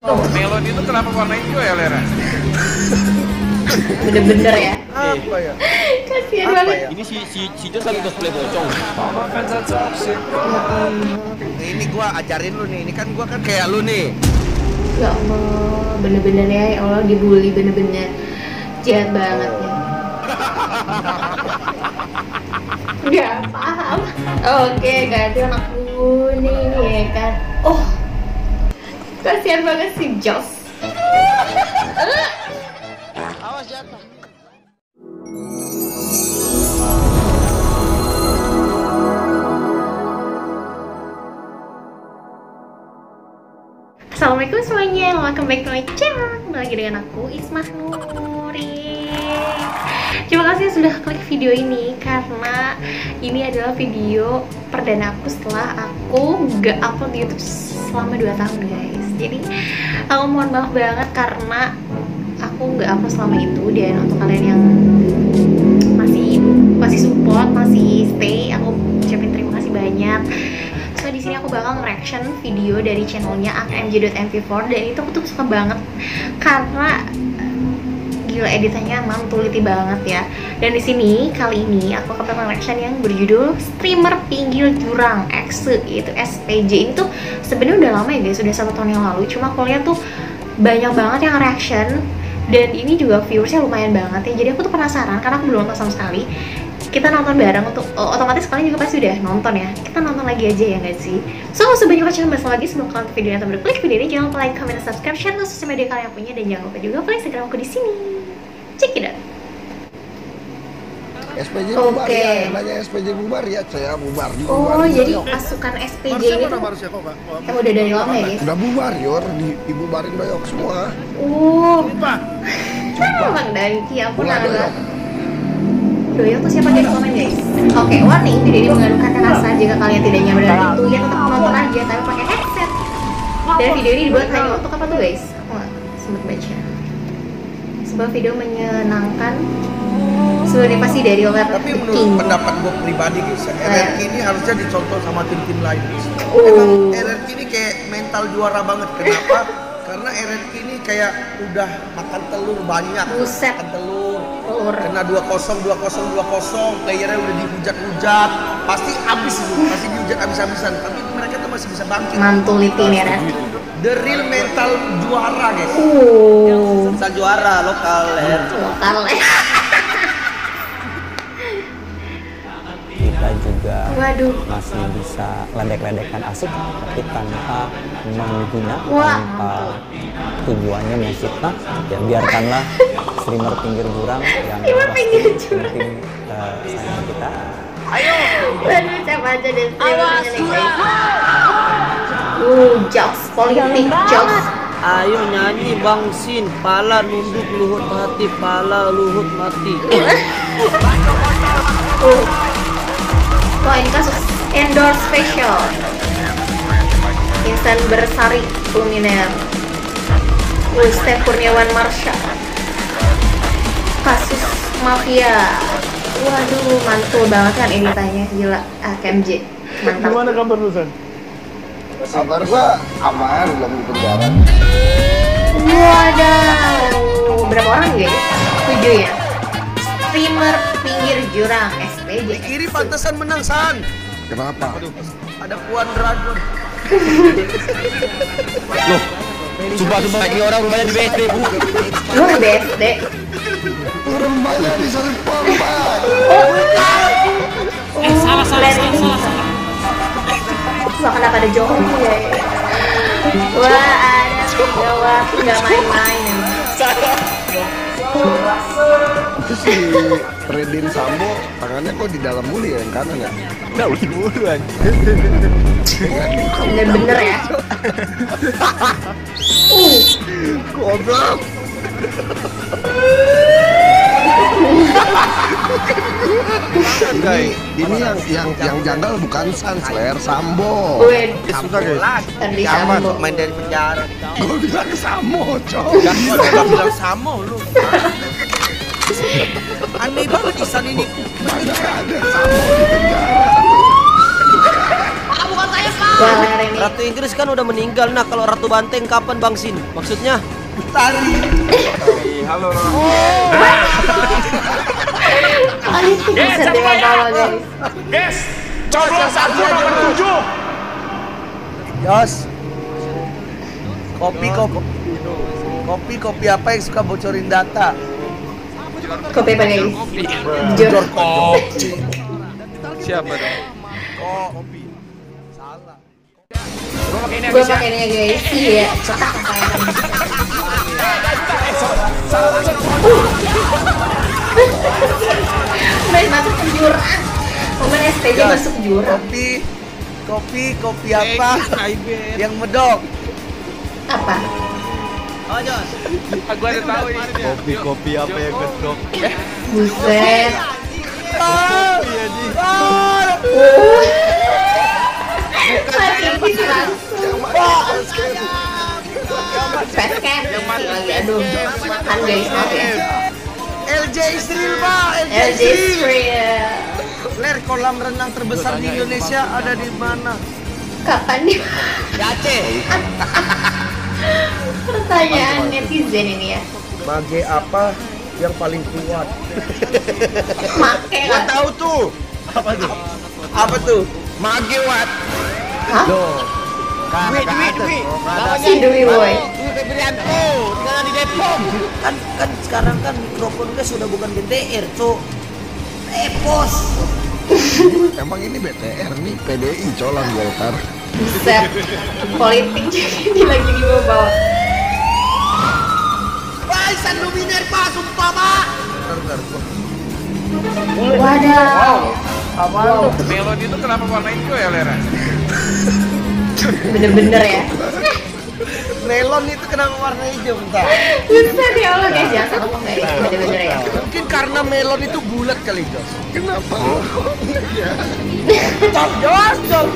Melon itu kenapa warna hijau ya, Lera? Bener-bener ya. Apa ya? Kasihan Apa banget. ya? Ini si si si Jos lagi cosplay pocong. Ini gua ajarin lu nih. Ini kan gua kan kayak lu nih. Ya Allah, bener-bener ya, ya Allah dibully bener-bener jahat banget ya. Gak paham. Oke, ganti anak kuning ya kan. Oh, kasihan banget si Jos. Awas jatuh. Assalamualaikum semuanya, welcome back to my channel Kembali lagi dengan aku, Ismah Nuri Terima kasih sudah klik video ini Karena ini adalah video perdana aku setelah aku gak upload di Youtube selama 2 tahun guys Jadi aku mohon maaf banget karena aku gak upload selama itu Dan untuk kalian yang masih masih support, masih stay Aku ucapin terima kasih banyak. So di sini aku bakal nge-reaction video dari channelnya akmj.mv4 dan itu aku tuh suka banget karena gila editannya mantul teliti banget ya. Dan di sini kali ini aku akan reaction yang berjudul streamer pinggir jurang X yaitu SPJ ini tuh sebenarnya udah lama ya guys, sudah satu tahun yang lalu. Cuma aku tuh banyak banget yang reaction. Dan ini juga viewersnya lumayan banget ya. Jadi aku tuh penasaran karena aku belum nonton sama sekali. Kita nonton bareng untuk oh, otomatis kalian juga pasti udah nonton ya. Kita nonton lagi aja ya guys sih. So nggak usah banyak macam bahas lagi sebelum kalian video yang berklik video ini jangan lupa like, comment, dan subscribe. Share ke sosial media kalian yang punya. Dan jangan lupa juga follow instagram aku di sini check it out SPJ Oke. bubar ya, yang nanya SPJ bubar ya, saya bubar juga. oh bubar jadi juga. pasukan SPJ ini tuh Pak? Oh, yang udah dari lama ya guys Udah bubar yor, di, dibubarin doyok semua. oh Sumpah. Bang Dangki ampun Bukan anak doyok. Doyok tuh siapa guys komen guys Oke warning video ini mengandung kata kasar Jika kalian tidak nyaman dengan itu ya tetap menonton aja Tapi pakai headset Dan video ini dibuat hanya untuk apa tuh guys Aku gak sempet baca Sebuah video menyenangkan Sebenarnya pasti dari Oler Tapi menurut King pendapat gue pribadi guys, Eh. RRQ ini harusnya dicontoh sama tim-tim lain guys. Oh. Emang RRQ ini kayak mental juara banget. Kenapa? Karena RRQ ini kayak udah makan telur banyak. Buset. Makan telur. Telur Kena 2-0, 2-0, 2-0, playernya udah dihujat-hujat, pasti habis itu, pasti dihujat habis-habisan. Tapi mereka tuh masih bisa bangkit. Mantul itu ini Ren The real mental juara guys. Uh Kita juara lokal ler. Lokal kita juga Waduh masih bisa ledek-ledekan asik tapi tanpa menghina Wah. tanpa tujuannya memfitnah ya biarkanlah streamer pinggir jurang yang Streamer pinggir pasti jurang. penting eh, sayang kita Waduh siapa aja deh guys Uh jokes politik jokes. Ayo nyanyi Bang Sin, pala nunduk luhut hati, pala luhut mati. Uh. Wah ini kasus endorse special. Instan bersari kuliner. Uh, Step Kurniawan Marsha. Kasus mafia. Waduh mantul banget kan editannya Gila. Ah, KMJ. Mantap. Gimana kabar lu, San? Kabar gua aman, belum di penjara. Waduh Berapa orang guys? Tujuh ya Streamer pinggir jurang SPJ Kiri pantesan menang San. Kenapa? Ada Puan Dragon. Sumpah sumpah ini orang rumahnya di BSD bu. Lu BSD Rumahnya di Serpong, Pak. Eh, salah, salah, salah, salah, Wah, kenapa ada Jokowi ya? Wah, ada Jawa, nggak main-main. Itu si Redin Sambo, tangannya kok di dalam mulu ya, yang kanan ya? Bener-bener ya. Uh, Goblok. Guys, Ini yang yang yang janggal bukan Sansler, Sambo. gue guys. Sambo. main dari penjara. Gue bilang Sambo. Gak gak bilang sama lu. Aneh banget Isan ini. Mana ada Sambo di penjara. Ini Ratu Inggris kan udah meninggal. Nah, kalau Ratu Banteng kapan Bang Sin? Maksudnya? Tari. Halo. Kalian tuh bisa dengan bawa guys. Guys, coblos satu nomor tujuh. Jos. Kopi kopi. Kopi kopi apa yang suka bocorin data? Kopi apa guys? Kopi. Jujur. Kopi. Siapa dong? Kopi. Salah. Gua pakai ini Gue pakai ini guys. Iya, cetak kayak Main masuk ke jurang. Momen STJ Jos, masuk jurang. Kopi kopi kopi apa yang medok? Apa? Oh, Jos. Ah, Gua udah tahu ini. Kopi kopi apa yang gedok? Buset. Ah, Mati langsung. Facecam lagi aduh. Kan guys, ya. LJ Israel pak, LJ LJ Israel. Ler kolam renang terbesar di Indonesia ada di mana? Kapan nih? Di Aceh. Pertanyaan netizen ini ya. Mage apa yang paling kuat? Make kan? tahu tuh. Apa tuh? Apa tuh? Mage what? Hah? Dwi, Dwi, Dwi. Si Dwi boy. Dwi Febrianto, tinggal di Depok. Kan kan sekarang kan mikrofon gue sudah bukan GTR, Cuk. Epos. Emang ini BTR nih PDI colang Golkar. Buset. Politik jadi lagi di bawah. Paisan luminer pak, sumpah pak. Bentar, bentar. Wadaw. Wow. Melon itu kenapa warna hijau ya, Lera? Bener-bener ya. Melon itu kenapa warna hijau bentar? Buset ya Allah guys, ngomong guys. Bener-bener ya. Mungkin karena melon itu bulat kali Jos. Kenapa? Jos, Jos, Jos.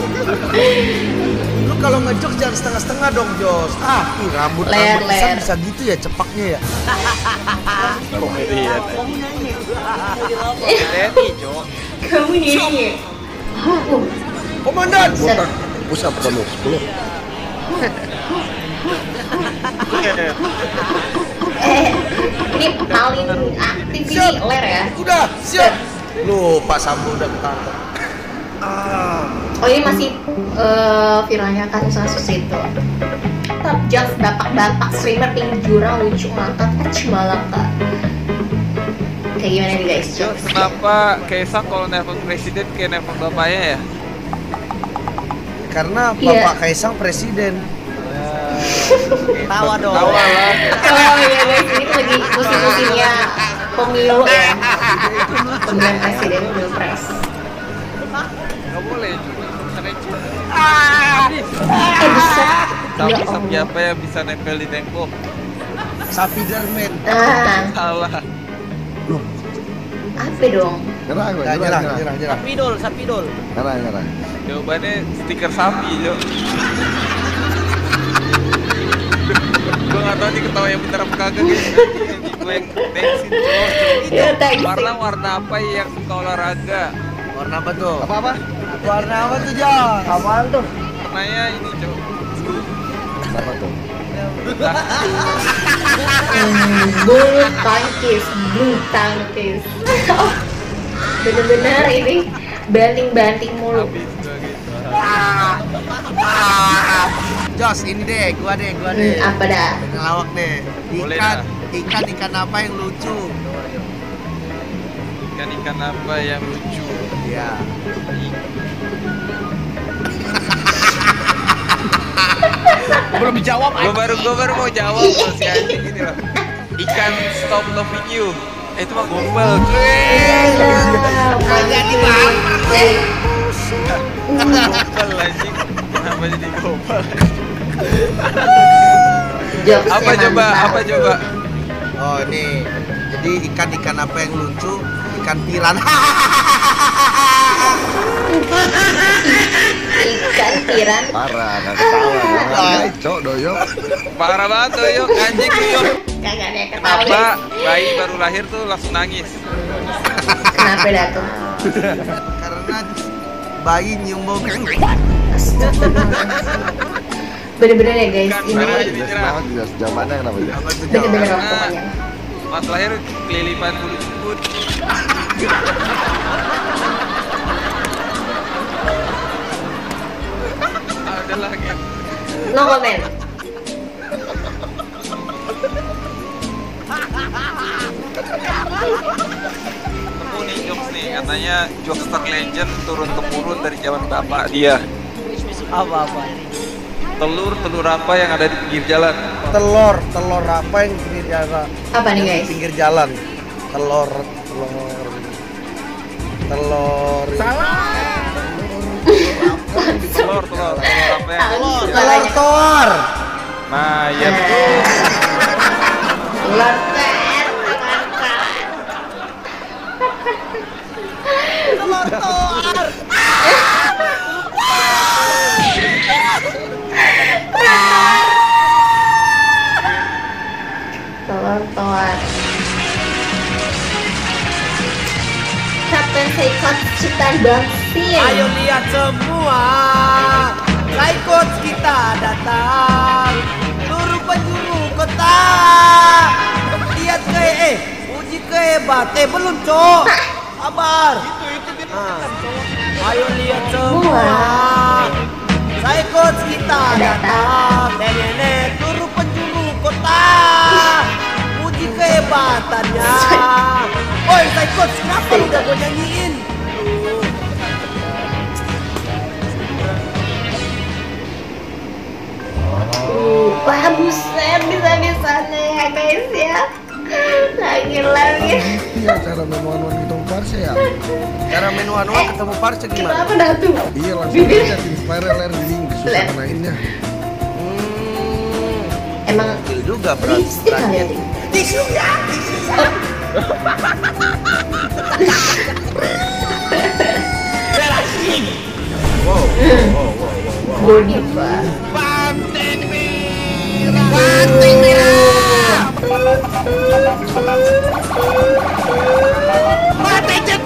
Lu kalau ngejok jangan setengah-setengah dong Jos. Ah, ih, rambut Ler, rambut ler. bisa gitu ya cepaknya ya. Komedian. Kamu nyanyi. Oh, Komandan. Buset. Pusat kamu 10. Eh, ini paling aktif ini Siap. ler ya. Udah, siap. Lu Pak Sambo udah ketangkep. Ah, Oh ini masih eh, viralnya kasus-kasus itu. Top just bapak-bapak streamer tinggi jurang lucu ngangkat Ech Malaka. Kayak gimana nih guys? Kenapa Kaisang kalau nelpon presiden kayak nelpon bapaknya ya? Karena Iya. Bapak Kaisang presiden. Tawa dong. Tawa lah. Oh iya guys, ini lagi musim-musimnya pemilu ya. Pemilihan presiden pilpres. Gak boleh. Eh buset. Sapi sapi apa yang bisa nempel di tembok? Sapi Dermen. Ah, Salah. apa dong? Nyerah gue, Nggak, nyerah, nyerah, nyerah. nyerah, nyerah. Sapidol, sapidol. Jawabannya stiker sapi, Jo. gue gak tau nih ketawa yang bener apa kagak guys Gue yang tensin Jo Ya thanks. Warna warna apa yang suka olahraga? Warna apa tuh? Apa apa? Warna apa tuh, Jos? Apaan tuh? Warnanya ini Jo Apa tuh? Bulu tangkis, bulu tangkis. Oh, Bener-bener ini banting-banting mulu. Habis Jos, ini deh, gua deh, gua Hmm, deh. apa dah? Ngelawak deh. Boleh Ikan, dah. ikan, ikan apa yang lucu? Ikan-ikan apa yang lucu? Iya. Belum dijawab Gue baru, gue baru mau jawab anjing ini loh Ikan stop loving you Eh, itu mah gombal Nggak jadi Gombal anjing Kenapa jadi gombal? Jokesnya Apa coba? mantap. Apa coba? Oh, ini. Jadi ikan-ikan apa yang lucu? Ikan piran. Ikan tiran. Parah, gak ketawa. Cok doyo. Parah banget yuk, anjing Kagak ada ketawa. Kenapa guys. bayi baru lahir tuh langsung nangis? Kenapa dah tuh? Karena bayi nyium bau. Bener-bener ya guys, ini Karena jadi Jelas jam mana yang namanya? bener-bener lah pokoknya. Mas lahir kelilipan bulu jemput. Ah, Udahlah gitu. No comment. Ketemu nih jokes nih, katanya jokes legend turun temurun dari zaman bapak dia. Apa apa? Telur telur apa yang ada di pinggir jalan? Telur, telur apa yang pinggir jalan? Apa nih guys? Pinggir jalan. Telur, telur. Telur. Telur telur telur apa yang di jalan? suaranya. Telur. Nah, ya betul. Telur tet, telur Telur telur. Captain Seikot Citan Bangsin. Ayo lihat semua, Raikot kita datang, seluruh penjuru kota. Lihat ke eh, uji kehebat, eh belum cok, kabar. Ah. Ayo lihat semua, Raikot kita datang, nenek seluruh penjuru kota. Uji kehebatannya. Oi, Raikot, kenapa lu udah gue nyanyiin? Wah buset bisa-bisanya ya guys ya Lagi-lagi cara menuan gitu parse ya. Cara menu anu ketemu parse gimana? Kenapa dah tuh? Iya, langsung Bibir aja inspire ler link susah Ler. kenainnya. Hmm, Emang gokil juga berarti. lipstick kali ya? Tisu ya, tisu ya. Body bar Pak, tejet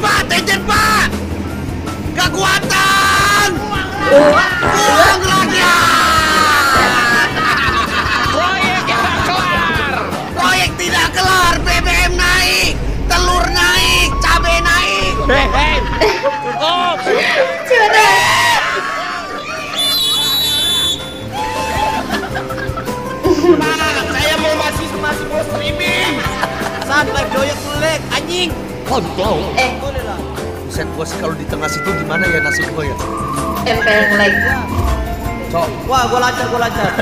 pak, tejet pak. Kekuatan. Uang Kontol. Eh. Buset gua sih kalau di tengah situ gimana ya nasib gua ya? tempel lagi Cok, Wah, gua lancar, gua lancar.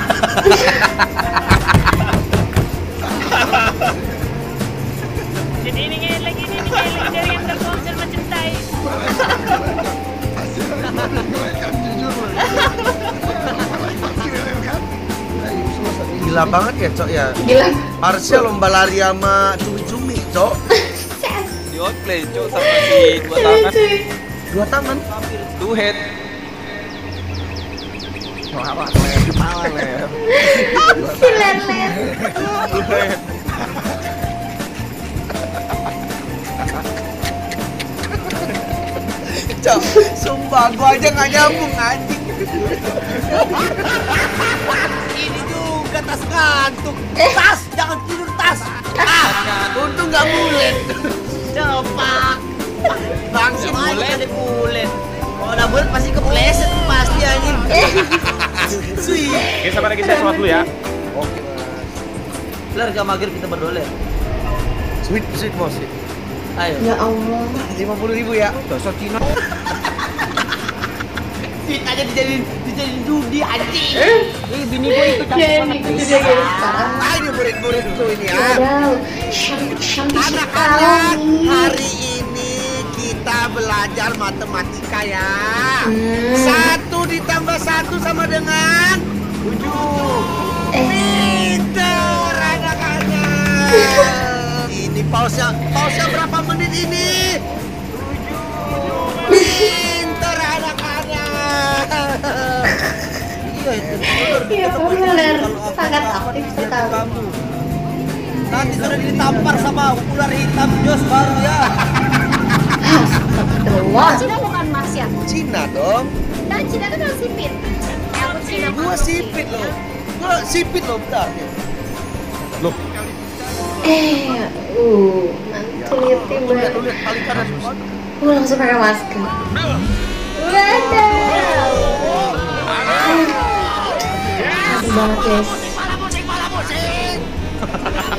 gila banget ya, Cok ya. Gila Harusnya lomba lari sama cumi-cumi, Cok. Di outplay cuk sama si dua tangan, Dua tangan. two head. Lawak ler, kepala ler. Si lelet Two head. Cok, sumpah gua aja nggak nyambung anjing. Ini juga tas ngantuk. Tas, jangan tidur tas. Ah, Untung nggak bulet. coba. Bangsin bulet. Ada bulet. Kalau udah bulet pasti kepleset tuh pasti anjing. Sih. Oke, sabar lagi saya sholat dulu ya. Oke. Ler gak maghrib kita berdoa Ler. Sweet, sweet sweet. Ayo. Ya Allah Lima puluh ribu ya. Dasar Cina. Fit aja dijadiin dijadiin judi anjing. Eh, bini gue itu ini itu dia guys sekarang Ayo murid-muridku ini ya. Anak-anak, hari ini kita belajar matematika ya. Hmm. Satu ditambah satu sama dengan tujuh. Eh Pinter anak-anak. Ini pausnya, pausnya berapa menit ini? Tujuh. Pinter anak-anak. Iya itu. Iya bener Sangat aktif sekali. Nanti sudah ditampar sama ular hitam Jos baru ya. Astagfirullah Cina bukan Mars ya? Cina dong. Kan Cina tuh kalau sipit. Aku Cina. Gua sipit loh. Gua sipit loh, bentar. Eh, uh, mantuliti Lu lihat, lu banget. lihat paling kanan. Gue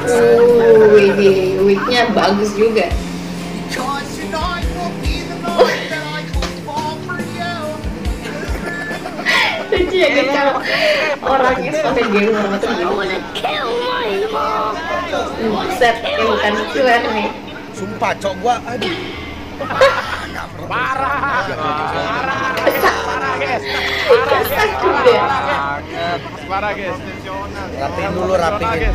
Uh, widih, wignya bagus juga. Lucu ya guys kalau orangnya sampai gamer tuh gimana? Buset, ya bukan killer nih. Sumpah, cok gua aduh. Kesak juga. Parah guys. Rapiin dulu, rapiin.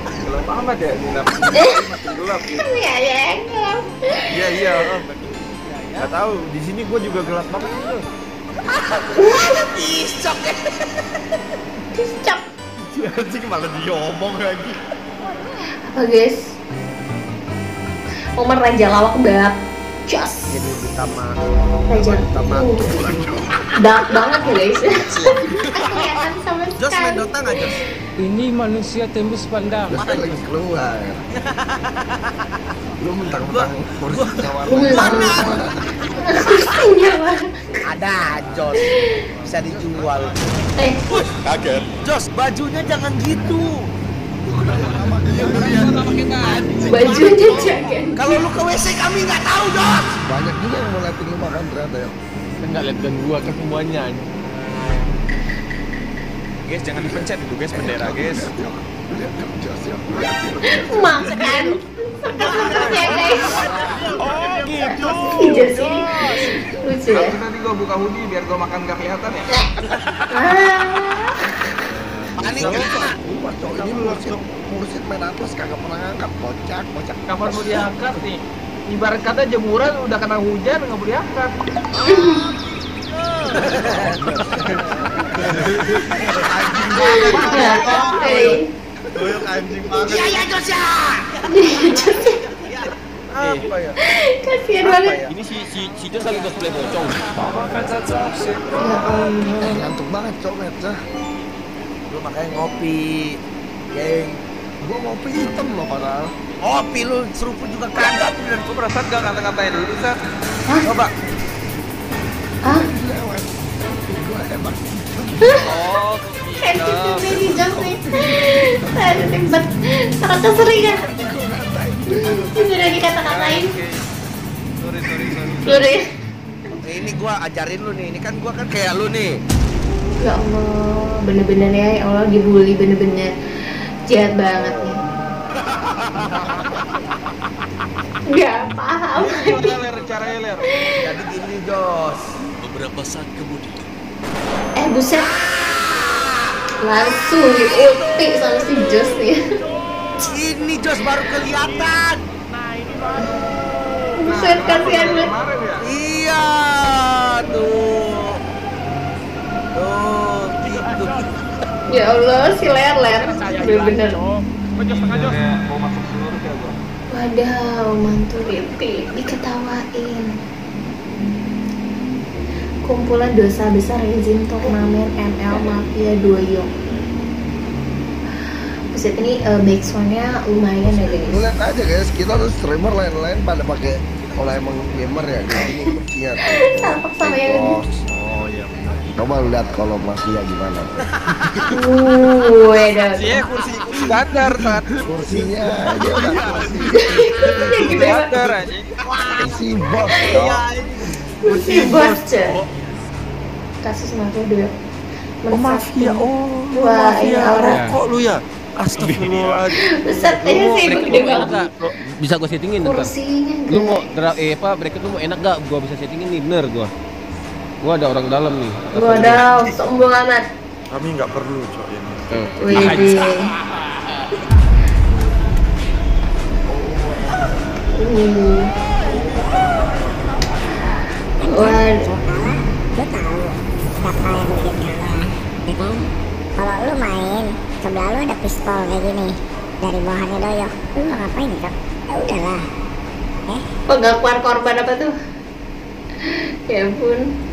Gelap amat ya, gelap. Gelap. ya ya. Iya iya. Gak tahu. Di sini gua juga gelap banget. Isok ya. Cicak. Anjing malah diomong lagi. Apa guys? Momen Raja Lawak bab. Jos. Ini utama. Raja. Utama. Dark banget ya guys. Kelihatan sama Jos main. Dota nggak Jos? Ini manusia tembus pandang. Kan lagi keluar. Lu mentang-mentang kursi tawar. Mana? Nyawa. Ada Jos. Bisa dijual. Eh, Jos, bajunya jangan gitu. bajunya jangan. Kalau lu ke WC kami nggak tahu Jos. Banyak juga yang mau liatin lu makan ternyata ya. Enggak lihat dan gua kan semuanya. Guys, jangan dipencet itu guys bendera guys. Ya. Makan. Sekat ya guys. Oh gitu. Jos ini lucu ya. Nanti gua buka hoodie biar gua makan gak kelihatan ya. Ah. Panik. Gua cowok ini mursid, mursid main atas kagak pernah ngangkat. Kocak, kocak. Kapan mau diangkat nih? Ibarat kata jemuran udah kena hujan nggak boleh. Ya, oke. Doyok anjing banget. Iya iya Jos ya. Apa ya? Kasihan banget. ya? Ini si si si Jos lagi cosplay pocong. Eh, ngantuk banget comet dah. Lu makanya ngopi. Geng. Gua ngopi hitam loh padahal. Ngopi lu seruput juga kagak bener. Gua perasaan gak ngata-ngatain dulu Sat. Coba. Ah, hebat. Oh. Sensitif banget. Sangat keseringan. Sudah dikata-katain. Sorry, sorry, sorry. Sorry. Eh, Ini gua ajarin lu nih. Ini kan gua kan kayak lu nih. Ya Allah, bener-bener ya, ya Allah dibully bener-bener jahat banget nih. Gak paham. Gimana ler caranya ler? Jadi gini Jos. Eh buset. Langsung diulti sama si Jos nih. Ini Jos baru kelihatan. Buset kasihan banget. Ya. Iya, tuh. Tuh, gitu. Ya Allah, si Ler Ler. Bener-bener. Pojok tengah Jos. Mau masuk. Wadaw, mantu Riti diketawain. Kumpulan dosa besar rezim turnamen ML Mafia Doyok. Buset ini uh, backsoundnya lumayan ya guys. lihat aja guys, kita tuh streamer lain-lain pada pakai kalau emang gamer ya, tuh. Tampak sama yang. Coba lu lihat kalau mafia gimana. Uh, weda. Sih kursi kursi standar kan. Kursinya dia udah kursi. Standar anjing. kursi bos. Cok. Kursi bos, Cek. Kasus mafia dulu. Oh mafia, oh lu Wah, ini mafia rokok lu ya. Astagfirullahaladzim. Besar aja sih gede banget. bisa gue settingin ntar Kursinya lu mau eh apa mereka tuh mau enak gak gue bisa settingin nih bener gue gue ada orang dalam nih Wadaw, sombong amat. Kami nggak perlu cok ini. Tuh. Uh. Waduh. lu tahu yang bikin kalau ya kan kalau lu main sebelah lu ada pistol kayak gini dari bawahannya doyok lu mau ngapain cok ya udahlah eh Pengakuan korban apa tuh? ya ampun.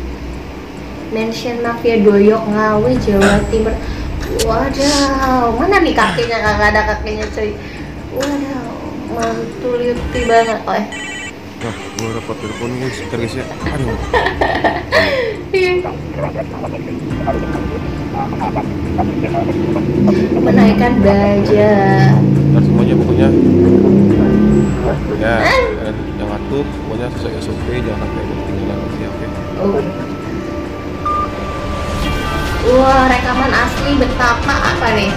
Mention Mafia Doyok Ngawi Jawa Timur. Wadaw, mana nih kakinya? Kagak ada kakinya cuy. Wadaw, mantul yuti banget. Oh, eh. Nah, gue dapat telepon guys, sebentar guys ya. Aduh. Menaikkan baja. Nah, semuanya pokoknya ya yang atur pokoknya sesuai SOP jangan sampai ketinggalan oke Oh. Wah, rekaman asli betapa apa nih?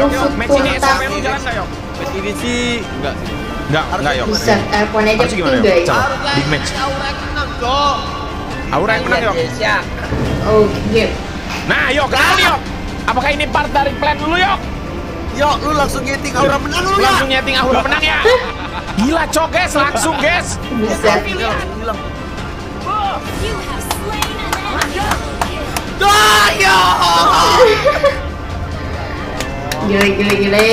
Usut tuntas. Match ini sih enggak sih. Enggak, enggak yuk. Buset, airphone aja Harusnya gimana guys. Coba, big match. Aura yang menang yuk. Oh, game. Nah yuk, kenapa yuk? Apakah ini part dari plan dulu yuk? Yuk, lu langsung ngeting aura menang lu ya. Langsung nyeting Aura menang ya? Gila cok guys, langsung guys. Buset. Bilang. Gile, gile, gile.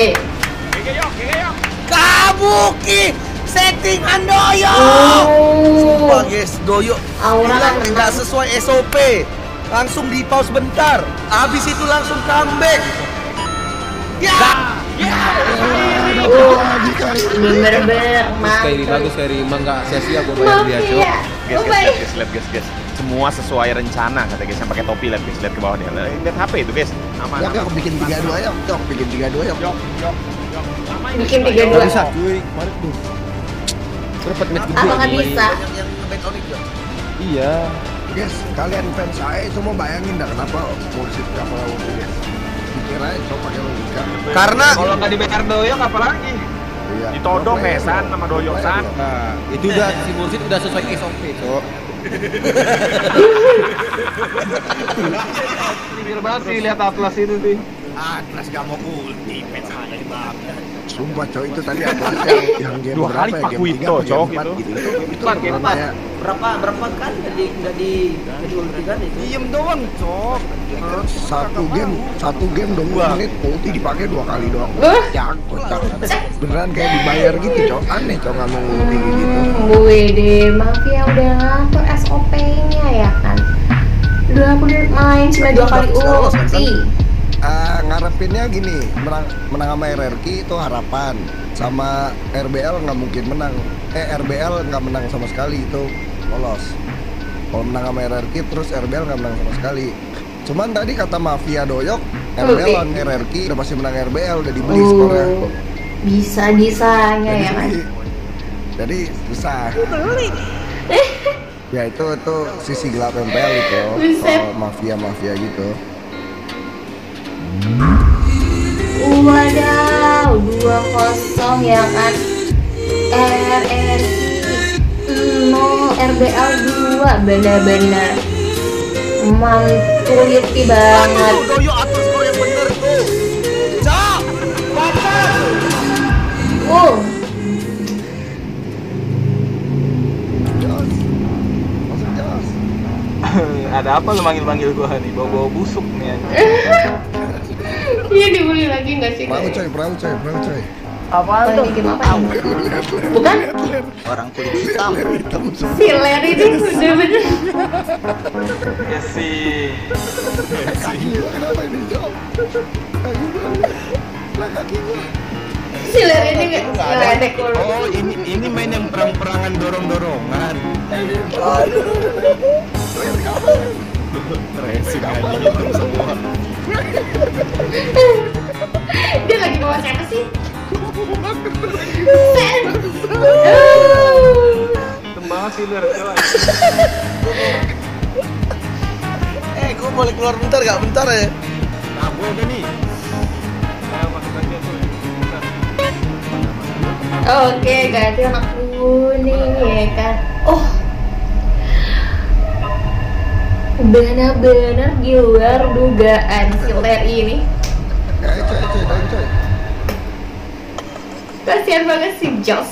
Kabuki settingan doyo. Oh, Wah guys, doyo. Aura kan Bilang nggak sesuai SOP. Langsung di pause bentar. Habis itu langsung comeback. Ya. oh, bener-bener kayak mantul. bagus dari emang gak sia-sia gue bayar dia cok Mafia. Guys, Oh, guys, baik. guys, Semua sesuai rencana kata guys yang pakai topi lihat guys, lihat ke bawah nih. Lihat HP itu guys. Aman. Ya, aman. aku bikin tiga dua ya, cok, bikin tiga dua ya. Yuk, yuk, yuk. Bikin tiga dua. bisa cuy kemarin tuh Gua dapet match gede Apakah bisa? Yang ya. iya Guys, kalian fans saya semua bayangin dah kenapa musik kapal laut guys. Pikir aja coba pakai logika. Karena Kalau nggak dibayar doyok apa lagi? Iya. Ditodong ya, ya, San, nama Doyok, Coba ya, San. bro. nah itu udah si Mursid udah sesuai SOP cok Bibir banget sih lihat atlas itu sih. Atlas gak mau ulti, fans saya banget. Sumpah cok itu tadi Atlas yang, yang game Dua berapa kali ya? Pak Game Wito, tiga apa game cok, empat itu. gitu. Itu, itu Empat, game namanya berapa berapa kan nggak di nggak di diultikan itu? Diem doang, cok. satu game satu game 20 menit ulti dipakai dua kali doang. Ya, kocak. Beneran kayak dibayar gitu cok. Aneh cok nggak mau ulti kayak gitu. Hmm, Wede, Mafia udah ngatur SOP-nya ya kan. 20 menit main cuma dua kali ulti. Ah, ngarepinnya gini, menang menang sama RRQ itu harapan. Sama RBL nggak mungkin menang. Eh RBL nggak menang sama sekali itu lolos. Kalau menang sama RRQ terus RBL nggak menang sama sekali. Cuman tadi kata Mafia Doyok, RBL lawan RRQ udah pasti menang RBL udah dibeli skornya. Oh, bisa-bisanya ya kan. Jadi susah. ya itu itu sisi gelap MPL itu. Buset. Soal mafia-mafia gitu. Wadaw, 2-0 ya kan. RRQ 0, RBL 2 benar-benar mantul yuti banget. Aduh, doyo atur skor yang bener tuh. Cak, baca. Oh. Ada apa lu manggil-manggil gua nih? Bawa-bawa busuk nih anjing. iya dibully lagi nggak sih? Perahu coy, perahu coy, perahu coy. Oh, ini game apa nih? Bukan? Orang kulit hitam. Si Larry ini udah bener Ya kenapa ini? Kaki gua. Gua. Si Larry ini nggak ngeledek lu. Oh ini ini main yang perang-perangan dorong-dorongan. Racing aja gitu semua. Ner, coba. Eh, gue boleh keluar bentar gak? Bentar ya. Nah, gue udah nih. Ayo masuk aja tuh. Oke, ganti anak kuning ya kan. Oh. Benar-benar di luar dugaan si Leri ini. Eh. Kasihan banget si Jos.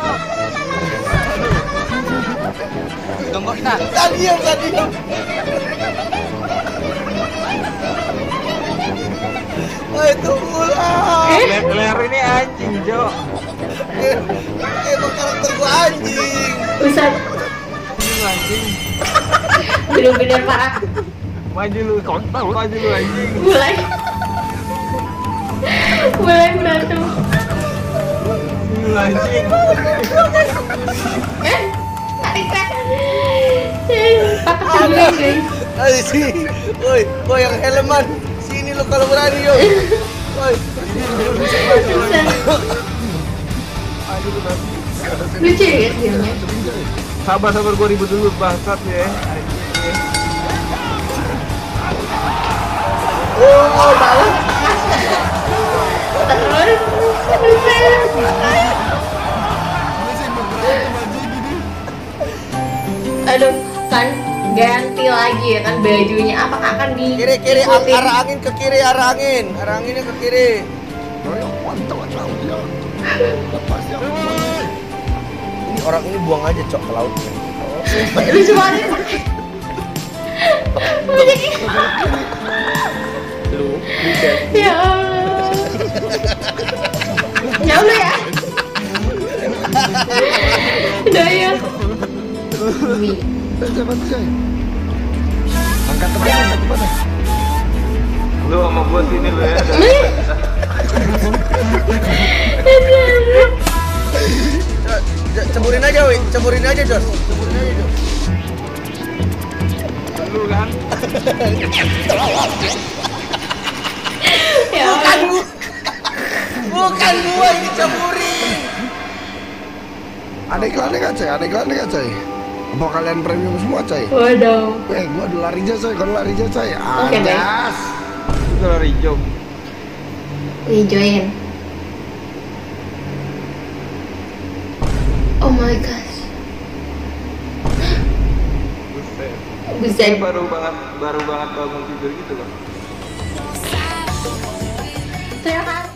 Tadi yang tadi yang. Woi, tunggulah. Ler, ler ini anjing, Jo. Eh, Emang karakter gua anjing. Ustaz, Ini anjing. bener-bener parah. Maju lu, kontol, maju lu anjing. Mulai. Mulai berantem. Anjing. Eh, kan. Pakai dulu ya guys. Ayo sini. Lo kalau berani yo. Ustaz. Lucu ya guys filmnya. Sabar, sabar, gua ribut dulu, bangsat ya. Oh, bawah. Terus. Aduh, kan ganti lagi ya kan bajunya apakah akan di Kiri kiri ikutin? arah angin ke kiri arah angin. Arah anginnya ke kiri. Ya. Ya. Ini orang ini buang aja cok ke laut. lucu banget ya Allah ya Allah ya udah ya Angkat teman, angkat teman. Lu sama gua sini lu ya. Ce- ce- Ceburin aja, wi. Ceburin aja, Jos. Ceburin aja, Jos. Lu kan. ya Bukan gua. Bukan gua ini ceburin. Ada iklannya nggak, coy? Ada iklannya nggak, coy? Apa kalian premium semua, coy? waduh Eh, gua ada lari aja, coy. Kalau lari aja, coy. Oke, deh. Anjas. Itu lari hijau. Wih, join oh my gosh Buset. buset Baru banget, baru banget bangun tidur gitu kan. terima kasih